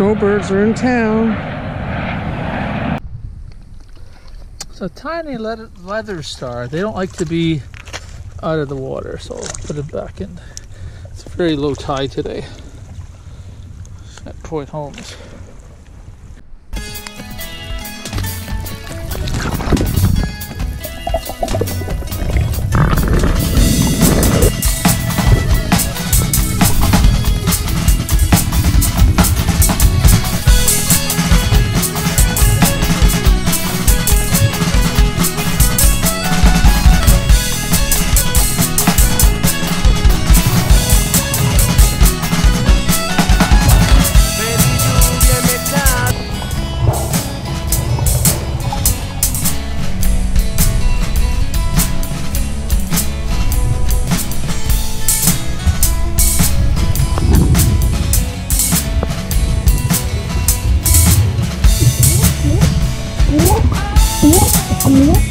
snowbirds are in town. It's a tiny leather star. They don't like to be out of the water, so I'll put it back in. It's very low tide today at Point Holmes. Yeah.